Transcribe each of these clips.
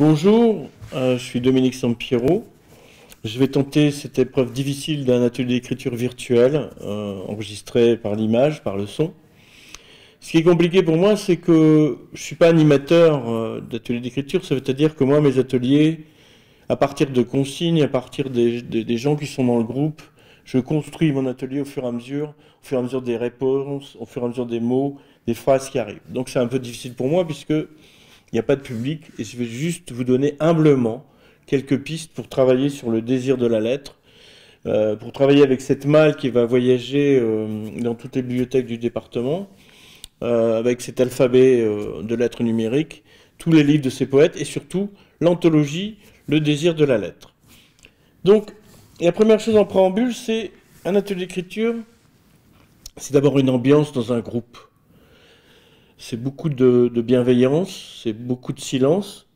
Bonjour, euh, je suis Dominique Sampiero. Je vais tenter cette épreuve difficile d'un atelier d'écriture virtuelle, euh, enregistré par l'image, par le son. Ce qui est compliqué pour moi, c'est que je ne suis pas animateur euh, d'atelier d'écriture, ça veut dire que moi, mes ateliers, à partir de consignes, à partir des, des, gens qui sont dans le groupe, je construis mon atelier au fur et à mesure, au fur et à mesure des réponses, au fur et à mesure des mots, des phrases qui arrivent. Donc c'est un peu difficile pour moi puisque il n'y a pas de public et je vais juste vous donner humblement quelques pistes pour travailler sur le désir de la lettre, euh, pour travailler avec cette malle qui va voyager euh, dans toutes les bibliothèques du département, euh, avec cet alphabet de lettres numériques, tous les livres de ces poètes et surtout l'anthologie Le désir de la lettre. Donc, la première chose en préambule, c'est un atelier d'écriture, c'est d'abord une ambiance dans un groupe c'est beaucoup de, bienveillance, c'est beaucoup de silence.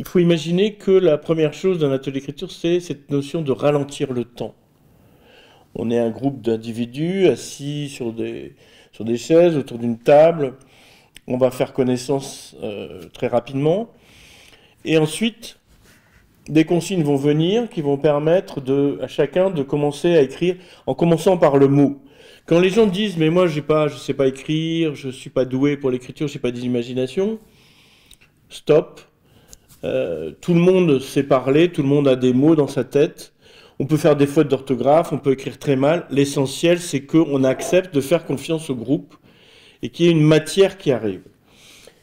Il faut imaginer que la première chose d'un atelier d'écriture, c'est cette notion de ralentir le temps. On est un groupe d'individus assis sur des, sur des chaises autour d'une table. On va faire connaissance euh, très rapidement. Et ensuite, des consignes vont venir qui vont permettre à chacun de commencer à écrire en commençant par le mot. Quand les gens disent mais moi j'ai pas, je sais pas écrire, je suis pas doué pour l'écriture, j'ai pas d'imagination, stop. Euh, tout le monde sait parler, tout le monde a des mots dans sa tête. On peut faire des fautes d'orthographe, on peut écrire très mal. L'essentiel, c'est qu'on accepte de faire confiance au groupe et qu'il y ait une matière qui arrive.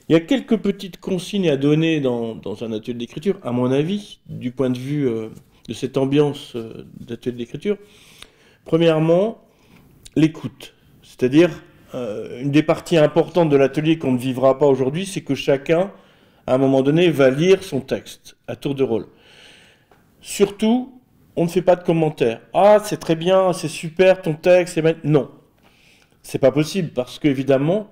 Il y a quelques petites consignes à donner dans, un atelier d'écriture, à mon avis, du point de vue euh, de cette ambiance euh, d'atelier d'écriture. Premièrement, l'écoute. C'est-à-dire, euh, une des parties importantes de l'atelier qu'on ne vivra pas aujourd'hui, c'est que chacun, à un moment donné, va lire son texte à tour de rôle. Surtout, on ne fait pas de commentaires. Ah, c'est très bien, c'est super ton texte. Non, c'est pas possible parce qu'évidemment,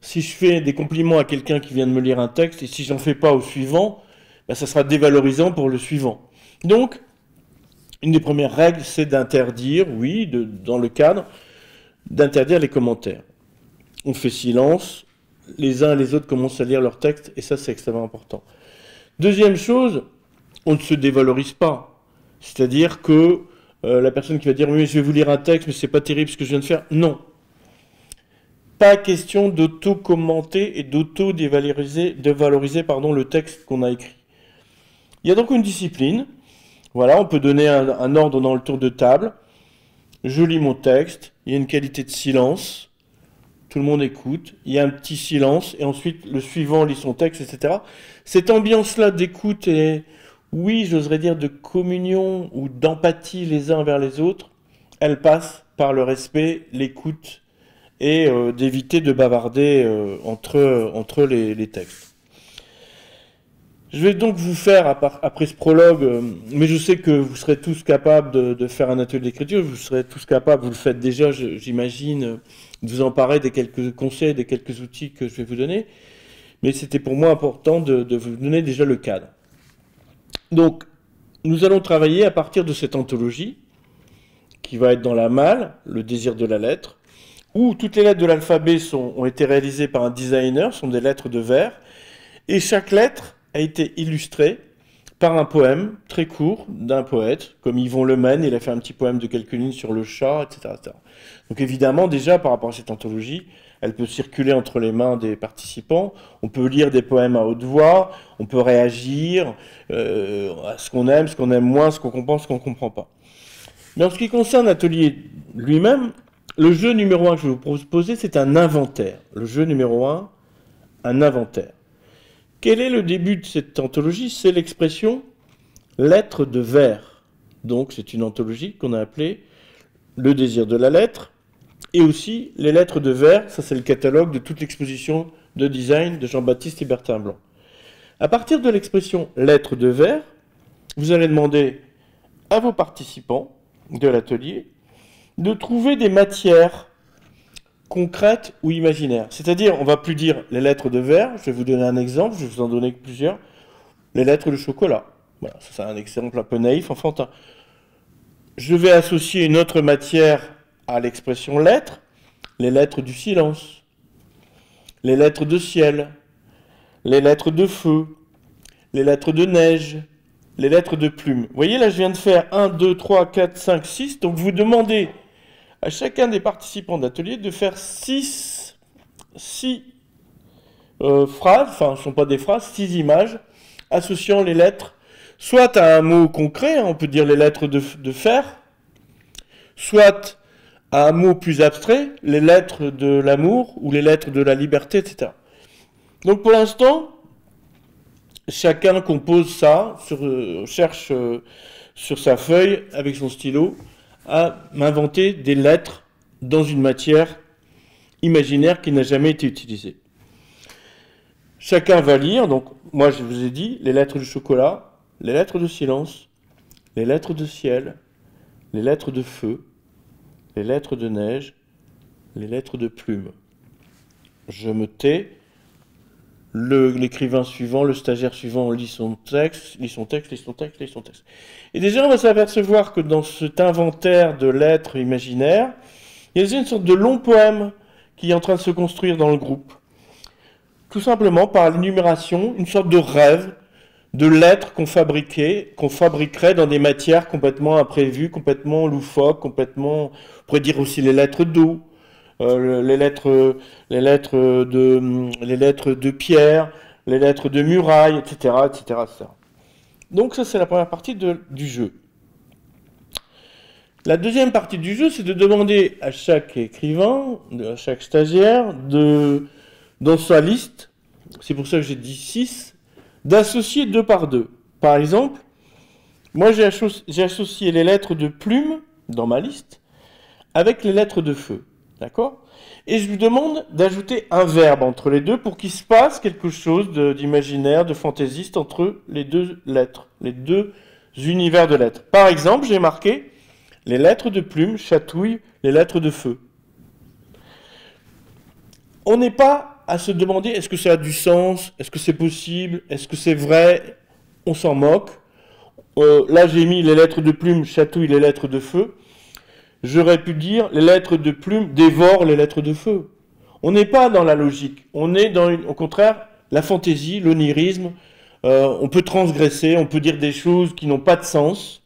si je fais des compliments à quelqu'un qui vient de me lire un texte et si j'en fais pas au suivant, ben, ça sera dévalorisant pour le suivant. Donc, une des premières règles, c'est d'interdire, oui, dans le cadre, d'interdire les commentaires. On fait silence, les uns et les autres commencent à lire leur texte, et ça c'est extrêmement important. Deuxième chose, on ne se dévalorise pas. C'est-à-dire que euh, la personne qui va dire oui je vais vous lire un texte mais c'est pas terrible ce que je viens de faire, non. Pas question d'auto-commenter et d'auto-dévaloriser dévaloriser, le texte qu'on a écrit. Il y a donc une discipline. Voilà, on peut donner un ordre dans le tour de table je lis mon texte, il y a une qualité de silence, tout le monde écoute, il y a un petit silence, et ensuite le suivant lit son texte, etc. Cette ambiance-là d'écoute et, oui, j'oserais dire de communion ou d'empathie les uns vers les autres, elle passe par le respect, l'écoute et euh, d'éviter de bavarder euh, entre, entre les textes. Je vais donc vous faire, après ce prologue, euh, mais je sais que vous serez tous capables de, faire un atelier d'écriture, vous serez tous capables, vous le faites déjà, j'imagine, de vous emparer des quelques conseils, des quelques outils que je vais vous donner. Mais c'était pour moi important de, de, vous donner déjà le cadre. Donc, nous allons travailler à partir de cette anthologie, qui va être dans la malle, le désir de la lettre, où toutes les lettres de l'alphabet ont été réalisées par un designer, sont des lettres de verre, et chaque lettre a été illustré par un poème très court d'un poète, comme Yvon Lemaine, il a fait un petit poème de quelques lignes sur le chat, etc., Donc évidemment, déjà, par rapport à cette anthologie, elle peut circuler entre les mains des participants, on peut lire des poèmes à haute voix, on peut réagir euh, à ce qu'on aime, ce qu'on aime moins, ce qu'on comprend, ce qu'on ne comprend pas. Mais en ce qui concerne l'atelier lui-même, le jeu numéro un que je vais vous proposer, c'est un inventaire. Le jeu numéro un, un inventaire. Quel est le début de cette anthologie? C'est l'expression lettre de verre. Donc c'est une anthologie qu'on a appelée Le désir de la lettre. Et aussi les lettres de verre, ça c'est le catalogue de toute l'exposition de design de Jean-Baptiste Bertin Blanc. À partir de l'expression lettre de verre, vous allez demander à vos participants de l'atelier de trouver des matières concrète ou imaginaire. C'est-à-dire, on va plus dire les lettres de verre, je vais vous donner un exemple, je vais vous en donner plusieurs, les lettres de chocolat. Voilà, c'est un exemple un peu naïf, enfantin. Je vais associer une autre matière à l'expression lettres, les lettres du silence, les lettres de ciel, les lettres de feu, les lettres de neige, les lettres de plume. Vous voyez, là, je viens de faire 1, 2, 3, 4, 5, 6. Donc, vous demandez à chacun des participants d'atelier de faire 6, 6 euh, phrases, enfin, ce ne sont pas des phrases, 6 images associant les lettres, soit à un mot concret, hein, on peut dire les lettres de, fer, soit à un mot plus abstrait, les lettres de l'amour ou les lettres de la liberté, etc. Donc pour l'instant, chacun compose ça, euh, cherche euh, sur sa feuille avec son stylo à m'inventer des lettres dans une matière imaginaire qui n'a jamais été utilisée. Chacun va lire, donc moi je vous ai dit, les lettres de chocolat, les lettres de silence, les lettres de ciel, les lettres de feu, les lettres de neige, les lettres de plume. Je me tais, l'écrivain suivant, le stagiaire suivant lit son texte, lit son texte, lit son texte, lit son texte. Et déjà, on va s'apercevoir que dans cet inventaire de lettres imaginaires, il y a une sorte de long poème qui est en train de se construire dans le groupe. Tout simplement par l'énumération, une sorte de rêve de lettres qu'on fabriquait, qu'on fabriquerait dans des matières complètement imprévues, complètement loufoques, complètement, on pourrait dire aussi les lettres d'eau, euh, les lettres, de pierre, les lettres de muraille, etc., etc., Donc ça, c'est la première partie du jeu. La deuxième partie du jeu, c'est de demander à chaque écrivain, à chaque stagiaire, de, dans sa liste, c'est pour ça que j'ai dit 6, d'associer deux par deux. Par exemple, moi j'ai associé les lettres de plume dans ma liste avec les lettres de feu. D'accord? Et je lui demande d'ajouter un verbe entre les deux pour qu'il se passe quelque chose d'imaginaire, de, fantaisiste entre les deux lettres, les deux univers de lettres. Par exemple, j'ai marqué les lettres de plume chatouillent les lettres de feu. On n'est pas à se demander est-ce que ça a du sens, est-ce que c'est possible, est-ce que c'est vrai, on s'en moque. Euh, là, j'ai mis les lettres de plume chatouillent les lettres de feu j'aurais pu dire les lettres de plume dévorent les lettres de feu. On n'est pas dans la logique, on est dans, au contraire, la fantaisie, l'onirisme. Euh, on peut transgresser, on peut dire des choses qui n'ont pas de sens.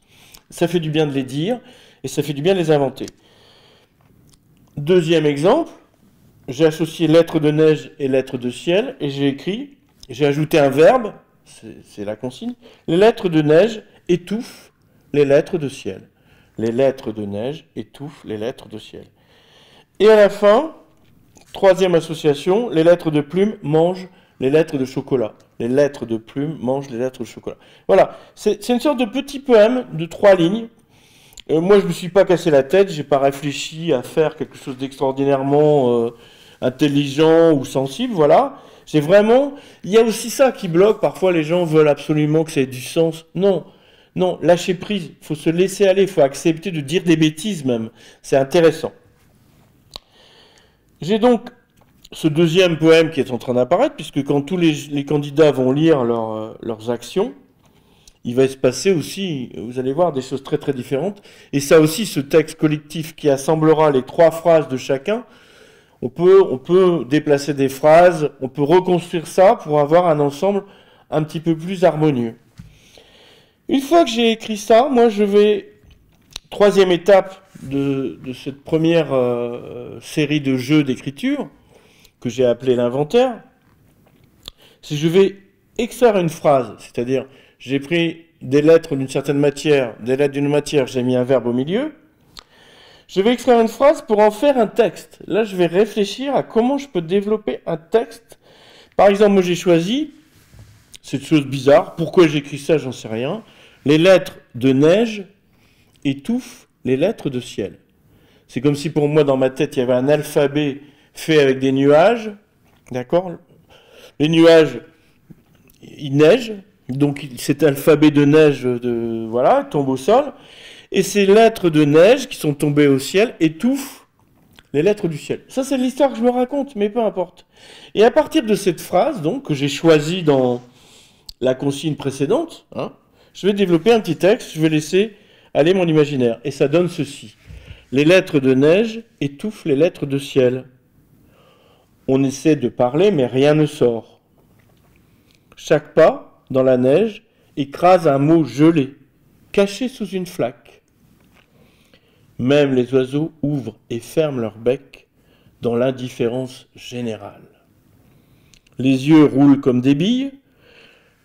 Ça fait du bien de les dire et ça fait du bien de les inventer. Deuxième exemple, j'ai associé lettres de neige et lettres de ciel et j'ai écrit, j'ai ajouté un verbe, c'est la consigne, les lettres de neige étouffent les lettres de ciel les lettres de neige étouffent les lettres de ciel. Et à la fin, troisième association, les lettres de plume mangent les lettres de chocolat. Les lettres de plume mangent les lettres de chocolat. Voilà, c'est une sorte de petit poème de trois lignes. Euh, moi, je ne me suis pas cassé la tête, j'ai pas réfléchi à faire quelque chose d'extraordinairement euh, intelligent ou sensible, voilà. J'ai vraiment... Il y a aussi ça qui bloque, parfois les gens veulent absolument que ça ait du sens. Non, non, lâcher prise, il faut se laisser aller, il faut accepter de dire des bêtises même. C'est intéressant. J'ai donc ce deuxième poème qui est en train d'apparaître, puisque quand tous les, candidats vont lire euh, leurs actions, il va se passer aussi, vous allez voir, des choses très très différentes. Et ça aussi, ce texte collectif qui assemblera les trois phrases de chacun, on peut, on peut déplacer des phrases, on peut reconstruire ça pour avoir un ensemble un petit peu plus harmonieux. Une fois que j'ai écrit ça, moi je vais, troisième étape de, cette première euh, série de jeux d'écriture, que j'ai appelé l'inventaire, c'est je vais extraire une phrase, c'est-à-dire j'ai pris des lettres d'une certaine matière, des lettres d'une matière, j'ai mis un verbe au milieu, je vais extraire une phrase pour en faire un texte. Là, je vais réfléchir à comment je peux développer un texte. Par exemple, moi j'ai choisi cette chose bizarre. Pourquoi j'écris ça, j'en sais rien. Les lettres de neige étouffent les lettres de ciel. C'est comme si pour moi, dans ma tête, il y avait un alphabet fait avec des nuages. D'accord? Les nuages, il neige. Donc cet alphabet de neige de, voilà, tombe au sol. Et ces lettres de neige qui sont tombées au ciel étouffent les lettres du ciel. Ça, c'est l'histoire que je me raconte, mais peu importe. Et à partir de cette phrase, donc, que j'ai choisie dans, la consigne précédente, hein, je vais développer un petit texte, je vais laisser aller mon imaginaire. Et ça donne ceci. Les lettres de neige étouffent les lettres de ciel. On essaie de parler, mais rien ne sort. Chaque pas dans la neige, écrase un mot gelé, caché sous une flaque. Même les oiseaux ouvrent et ferment leur bec dans l'indifférence générale. Les yeux roulent comme des billes,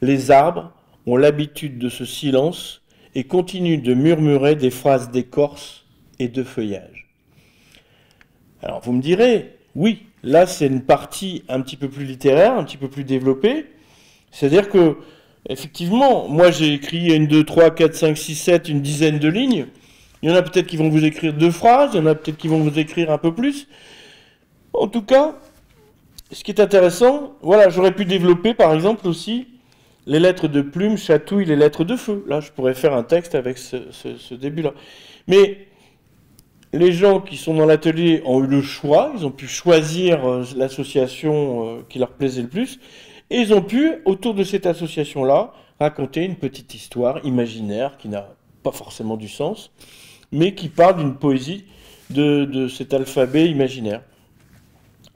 les arbres ont l'habitude de ce silence et continuent de murmurer des phrases d'écorce et de feuillage. Alors vous me direz, oui, là c'est une partie un petit peu plus littéraire, un petit peu plus développée. C'est-à-dire que, effectivement, moi j'ai écrit une, deux, trois, quatre, cinq, six, sept, une dizaine de lignes. Il y en a peut-être qui vont vous écrire deux phrases, il y en a peut-être qui vont vous écrire un peu plus. En tout cas, ce qui est intéressant, voilà, j'aurais pu développer par exemple aussi les lettres de plume chatouillent les lettres de feu. Là, je pourrais faire un texte avec ce, début-là. Mais les gens qui sont dans l'atelier ont eu le choix, ils ont pu choisir euh, l'association euh, qui leur plaisait le plus, et ils ont pu, autour de cette association-là, raconter une petite histoire imaginaire qui n'a pas forcément du sens, mais qui parle d'une poésie de, cet alphabet imaginaire.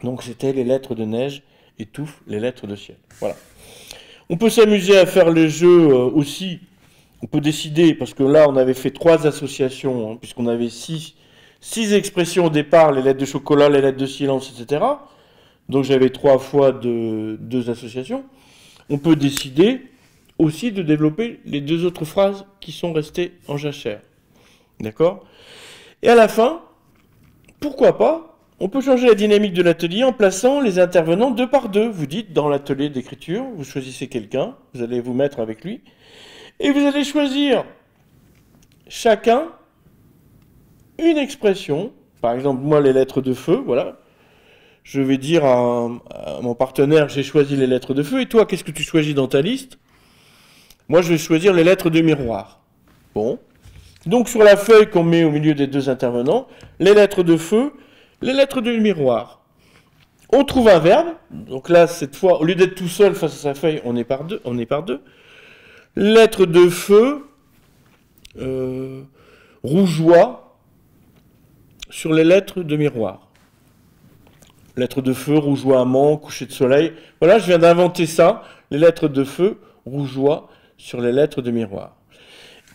Donc c'était les lettres de neige étouffent les lettres de ciel. Voilà. On peut s'amuser à faire le jeu euh, aussi. On peut décider, parce que là, on avait fait trois associations, hein, puisqu'on avait six, expressions au départ, les lettres de chocolat, les lettres de silence, etc. Donc j'avais trois fois deux associations. On peut décider aussi de développer les deux autres phrases qui sont restées en jachère. D'accord? Et à la fin, pourquoi pas on peut changer la dynamique de l'atelier en plaçant les intervenants deux par deux. Vous dites dans l'atelier d'écriture, vous choisissez quelqu'un, vous allez vous mettre avec lui, et vous allez choisir chacun une expression. Par exemple, moi, les lettres de feu, voilà. Je vais dire à, mon partenaire, j'ai choisi les lettres de feu, et toi, qu'est-ce que tu choisis dans ta liste? Moi, je vais choisir les lettres de miroir. Bon. Donc, sur la feuille qu'on met au milieu des deux intervenants, les lettres de feu, les lettres du miroir. On trouve un verbe. Donc là, cette fois, au lieu d'être tout seul face à sa feuille, on est par deux. On est par deux. Lettre de feu, euh, rougeois sur les lettres de miroir. Lettres de feu, rougeois amant, coucher de soleil. Voilà, je viens d'inventer ça. Les lettres de feu, rougeois sur les lettres de miroir.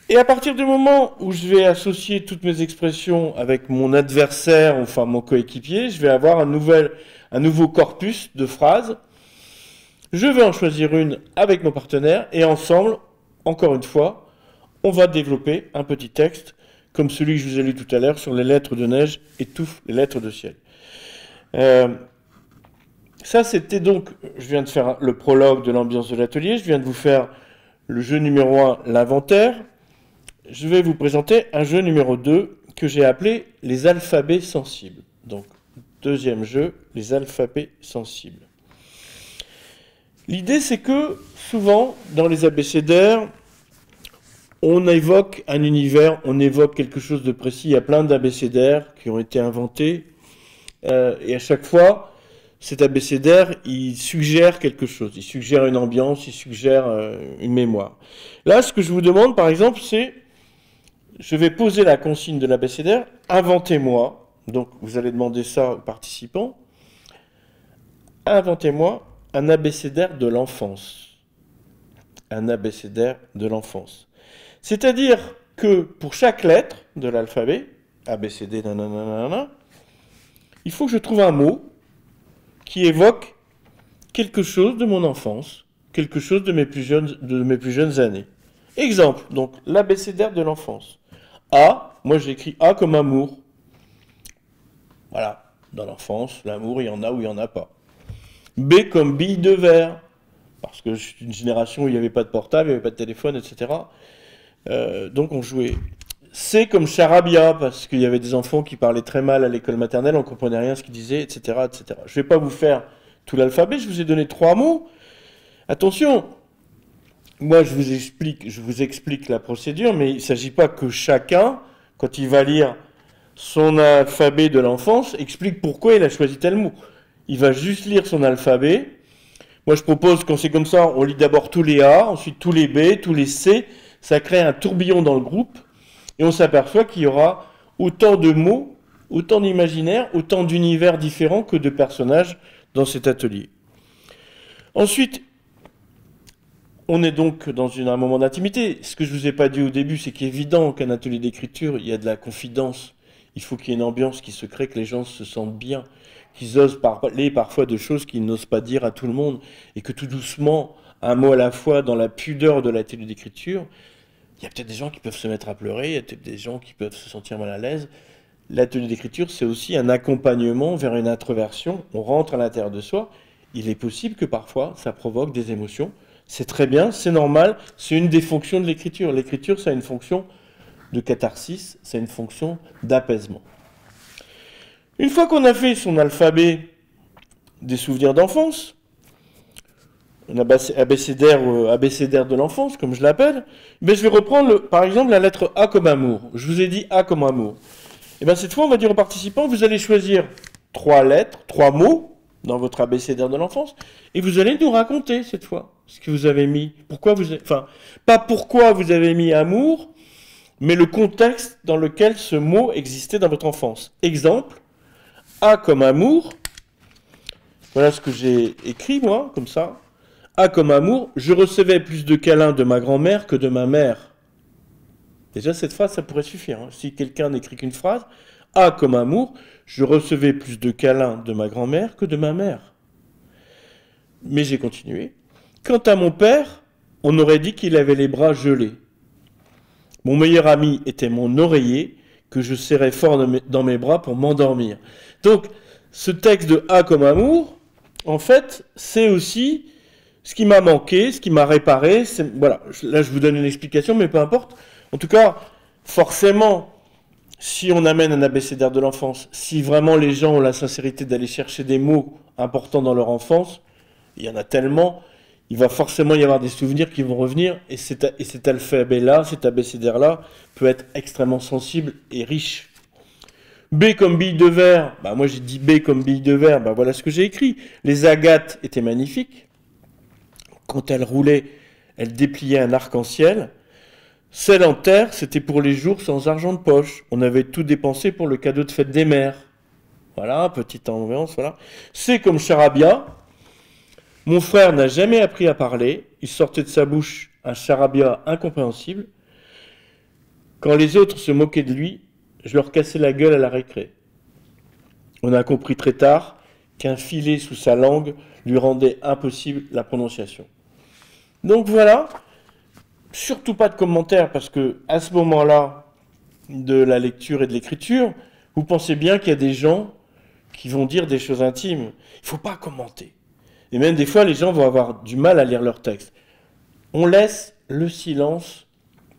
Et à partir du moment où je vais associer toutes mes expressions avec mon adversaire, enfin mon coéquipier, je vais avoir un, nouvel, un nouveau corpus de phrases. Je vais en choisir une avec mon partenaire et ensemble, encore une fois, on va développer un petit texte comme celui que je vous ai lu tout à l'heure sur les lettres de neige étouffent les lettres de ciel. Euh, ça, c'était donc, je viens de faire le prologue de l'ambiance de l'atelier, je viens de vous faire le jeu numéro 1, l'inventaire je vais vous présenter un jeu numéro 2 que j'ai appelé les alphabets sensibles. Donc, deuxième jeu, les alphabets sensibles. L'idée, c'est que souvent, dans les abécédaires, on évoque un univers, on évoque quelque chose de précis. Il y a plein d'abécédaires qui ont été inventés. Euh, et à chaque fois, cet abécédaire, il suggère quelque chose. Il suggère une ambiance, il suggère euh, une mémoire. Là, ce que je vous demande, par exemple, c'est je vais poser la consigne de l'abécédaire, inventez-moi, donc vous allez demander ça aux participants, inventez-moi un abécédaire de l'enfance. Un abécédaire de l'enfance. C'est-à-dire que pour chaque lettre de l'alphabet, ABCD, nanana, il faut que je trouve un mot qui évoque quelque chose de mon enfance, quelque chose de mes plus jeunes, de mes plus jeunes années. Exemple, donc l'abécédaire de l'enfance. A, moi j'écris A comme amour. Voilà, dans l'enfance, l'amour, il y en a ou il n'y en a pas. B comme bille de verre, parce que c'est une génération où il n'y avait pas de portable, il n'y avait pas de téléphone, etc. Euh, donc on jouait. C comme charabia, parce qu'il y avait des enfants qui parlaient très mal à l'école maternelle, on ne comprenait rien ce qu'ils disaient, etc., etc. Je ne vais pas vous faire tout l'alphabet, je vous ai donné trois mots. Attention, moi, je vous explique, je vous explique la procédure, mais il ne s'agit pas que chacun, quand il va lire son alphabet de l'enfance, explique pourquoi il a choisi tel mot. Il va juste lire son alphabet. Moi, je propose, quand c'est comme ça, on lit d'abord tous les A, ensuite tous les B, tous les C. Ça crée un tourbillon dans le groupe. Et on s'aperçoit qu'il y aura autant de mots, autant d'imaginaires, autant d'univers différents que de personnages dans cet atelier. Ensuite, on est donc dans un moment d'intimité. Ce que je vous ai pas dit au début, c'est qu'évident qu'un atelier d'écriture, il y a de la confidence. Il faut qu'il y ait une ambiance qui se crée, que les gens se sentent bien, qu'ils osent parler parfois de choses qu'ils n'osent pas dire à tout le monde, et que tout doucement, un mot à la fois, dans la pudeur de l'atelier d'écriture, il y a peut-être des gens qui peuvent se mettre à pleurer, il y a peut-être des gens qui peuvent se sentir mal à l'aise. L'atelier d'écriture, c'est aussi un accompagnement vers une introversion. On rentre à l'intérieur de soi. Il est possible que parfois, ça provoque des émotions. C'est très bien, c'est normal, c'est une des fonctions de l'écriture. L'écriture, ça a une fonction de catharsis, c'est une fonction d'apaisement. Une fois qu'on a fait son alphabet des souvenirs d'enfance, un euh, abécédaire de l'enfance, comme je l'appelle, ben je vais reprendre par exemple la lettre A comme amour. Je vous ai dit A comme amour. Et bien cette fois, on va dire aux participants, vous allez choisir trois lettres, trois mots dans votre abécédaire de l'enfance, et vous allez nous raconter cette fois ce que vous avez mis. Pourquoi vous, enfin, pas pourquoi vous avez mis amour, mais le contexte dans lequel ce mot existait dans votre enfance. Exemple, A comme amour. Voilà ce que j'ai écrit moi, comme ça. A comme amour, je recevais plus de câlins de ma grand-mère que de ma mère. Déjà, cette phrase, ça pourrait suffire. Hein. Si quelqu'un n'écrit qu'une phrase, A comme amour, je recevais plus de câlins de ma grand-mère que de ma mère. Mais j'ai continué. Quant à mon père, on aurait dit qu'il avait les bras gelés. Mon meilleur ami était mon oreiller, que je serrais fort dans mes bras pour m'endormir. Donc, ce texte de A comme amour, en fait, c'est aussi ce qui m'a manqué, ce qui m'a réparé, voilà, là je vous donne une explication, mais peu importe. En tout cas, forcément, si on amène un abécédaire de l'enfance, si vraiment les gens ont la sincérité d'aller chercher des mots importants dans leur enfance, il y en a tellement, il va forcément y avoir des souvenirs qui vont revenir, et cet, et cet alphabet-là, cet abécédaire-là, peut être extrêmement sensible et riche. B comme bille de verre, bah moi j'ai dit B comme bille de verre, bah voilà ce que j'ai écrit. Les agates étaient magnifiques. Quand elle roulait, elle dépliait un arc-en-ciel. Celle en terre, c'était pour les jours sans argent de poche. On avait tout dépensé pour le cadeau de fête des mères. Voilà, petite ambiance, voilà. C'est comme charabia. Mon frère n'a jamais appris à parler. Il sortait de sa bouche un charabia incompréhensible. Quand les autres se moquaient de lui, je leur cassais la gueule à la récré. On a compris très tard qu'un filet sous sa langue lui rendait impossible la prononciation. Donc voilà, surtout pas de commentaires parce que à ce moment-là de la lecture et de l'écriture, vous pensez bien qu'il y a des gens qui vont dire des choses intimes. Il faut pas commenter. Et même des fois, les gens vont avoir du mal à lire leur texte. On laisse le silence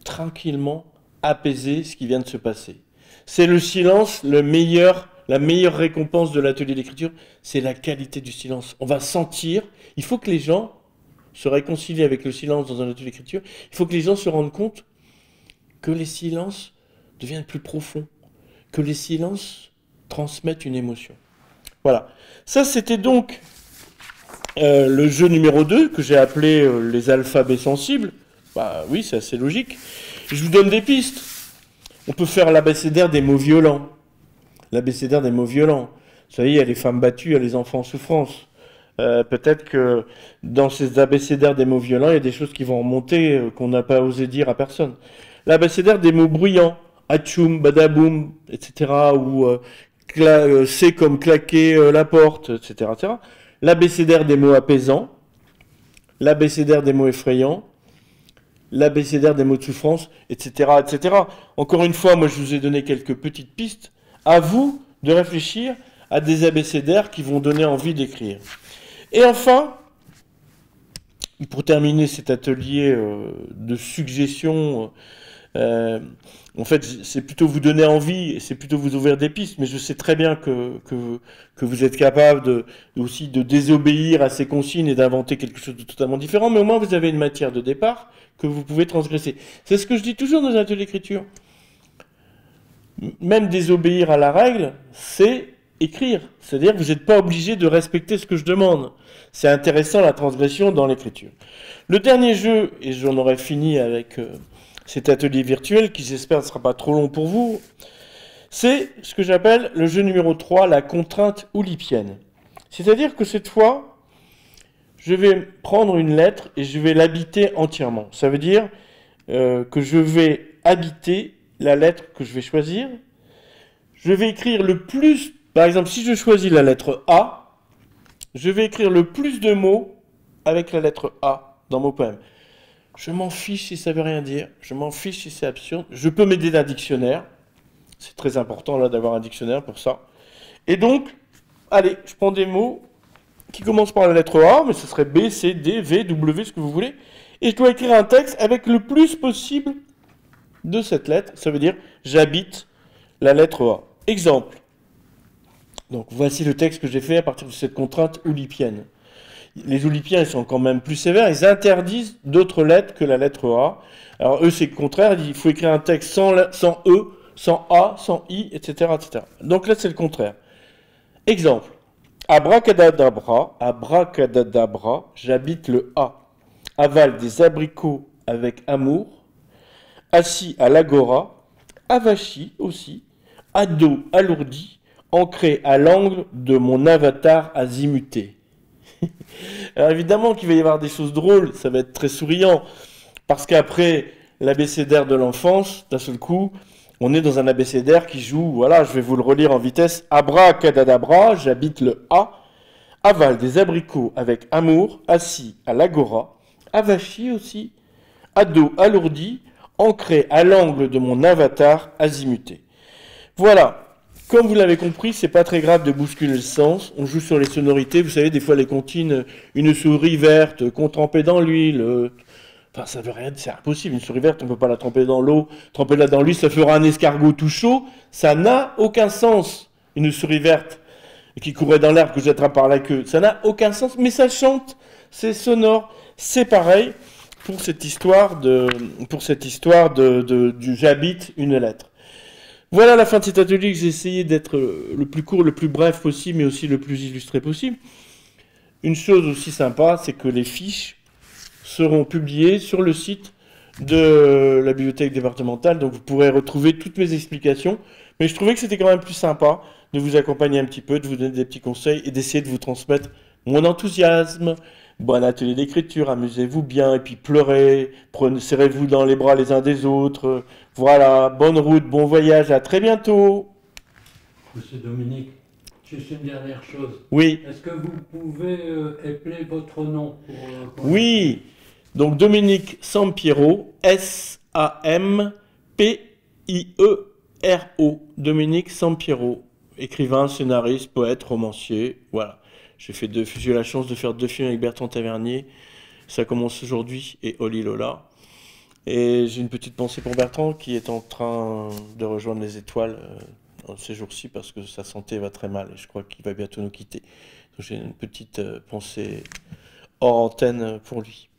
tranquillement apaiser ce qui vient de se passer. C'est le silence la meilleure récompense de l'atelier d'écriture, c'est la qualité du silence. On va sentir, il faut que les gens se réconcilier avec le silence dans un atelier d'écriture, il faut que les gens se rendent compte que les silences deviennent plus profonds, que les silences transmettent une émotion. Voilà. Ça, c'était donc euh, le jeu numéro 2 que j'ai appelé euh, les alphabets sensibles. Bah oui, c'est assez logique. Je vous donne des pistes. On peut faire l'abécédaire des mots violents. L'abécédaire des mots violents. Vous savez, il y a les femmes battues, il y a les enfants en souffrance. Euh, peut-être que dans ces abécédaires des mots violents, il y a des choses qui vont remonter euh, qu'on n'a pas osé dire à personne. L'abécédaire des mots bruyants, atchoum, badaboum, etc., ou euh, c'est comme claquer la porte, etc., etc. L'abécédaire des mots apaisants, l'abécédaire des mots effrayants, l'abécédaire des mots de souffrance, etc., etc. Encore une fois, moi je vous ai donné quelques petites pistes. À vous de réfléchir à des abécédaires qui vont donner envie d'écrire. Et enfin, pour terminer cet atelier euh, de suggestion, euh, en fait, c'est plutôt vous donner envie, c'est plutôt vous ouvrir des pistes, mais je sais très bien que, que, vous êtes capable de, aussi de désobéir à ces consignes et d'inventer quelque chose de totalement différent, mais au moins vous avez une matière de départ que vous pouvez transgresser. C'est ce que je dis toujours dans un atelier d'écriture. Même désobéir à la règle, c'est écrire. C'est-à-dire que vous n'êtes pas obligé de respecter ce que je demande. C'est intéressant la transgression dans l'écriture. Le dernier jeu, et j'en aurai fini avec euh, cet atelier virtuel qui j'espère ne sera pas trop long pour vous, c'est ce que j'appelle le jeu numéro 3, la contrainte oulipienne. C'est-à-dire que cette fois, je vais prendre une lettre et je vais l'habiter entièrement. Ça veut dire euh, que je vais habiter la lettre que je vais choisir. Je vais écrire le plus, par exemple, si je choisis la lettre A, je vais écrire le plus de mots avec la lettre A dans mon poème. Je m'en fiche si ça veut rien dire, je m'en fiche si c'est absurde. Je peux m'aider d'un dictionnaire. C'est très important d'avoir un dictionnaire pour ça. Et donc, allez, je prends des mots qui commencent par la lettre A, mais ce serait B, C, D, V, W, ce que vous voulez. Et je dois écrire un texte avec le plus possible de cette lettre. Ça veut dire j'habite la lettre A. Exemple. Donc voici le texte que j'ai fait à partir de cette contrainte oulipienne. Les oulipiens ils sont quand même plus sévères, ils interdisent d'autres lettres que la lettre A. Alors eux c'est le contraire, il faut écrire un texte sans, E, sans A, sans I, etc. etc. Donc là c'est le contraire. Exemple. Abracadabra, abracadabra, j'habite le A. Avale des abricots avec amour. Assis à l'agora. Avachi aussi. Ado alourdi, ancré à l'angle de mon avatar azimuté. Alors évidemment qu'il va y avoir des choses drôles, ça va être très souriant, parce qu'après l'abécédaire de l'enfance, d'un seul coup, on est dans un abécédaire qui joue, voilà, je vais vous le relire en vitesse, abracadabra, j'habite le A, avale des abricots avec amour, assis à l'agora, avachi aussi, ado alourdi, ancré à l'angle de mon avatar azimuté. Voilà, comme vous l'avez compris, c'est pas très grave de bousculer le sens. On joue sur les sonorités. Vous savez, des fois, les comptines, une souris verte qu'on trempait dans l'huile. Enfin, ça veut rien dire, c'est impossible. Une souris verte, on peut pas la tremper dans l'eau. Tremper là dans l'huile, ça fera un escargot tout chaud. Ça n'a aucun sens. Une souris verte qui courait dans l'air que j'attrape par la queue. Ça n'a aucun sens, mais ça chante. C'est sonore. C'est pareil pour cette histoire de, pour cette histoire de, de du j'habite une lettre. Voilà la fin de cet atelier j'ai essayé d'être le plus court, le plus bref possible, mais aussi le plus illustré possible. Une chose aussi sympa, c'est que les fiches seront publiées sur le site de la bibliothèque départementale, donc vous pourrez retrouver toutes mes explications. Mais je trouvais que c'était quand même plus sympa de vous accompagner un petit peu, de vous donner des petits conseils et d'essayer de vous transmettre mon enthousiasme, bon atelier d'écriture, amusez-vous bien, et puis pleurez, prenez, serrez-vous dans les bras les uns des autres. Voilà, bonne route, bon voyage, à très bientôt. Monsieur Dominique, juste une dernière chose. Oui. Est-ce que vous pouvez euh, épeler votre nom pour, euh, pour- Oui, donc Dominique Sampiero, S-A-M-P-I-E-R-O, Dominique Sampiero, écrivain, scénariste, poète, romancier, voilà. J'ai fait deux, j'ai eu la chance de faire deux films avec Bertrand Tavernier. Ça commence aujourd'hui et Oli Lola. Et j'ai une petite pensée pour Bertrand qui est en train de rejoindre les étoiles euh, ces jours-ci parce que sa santé va très mal et je crois qu'il va bientôt nous quitter. Donc j'ai une petite euh, pensée hors antenne pour lui.